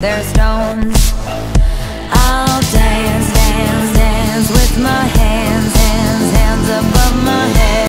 There's stones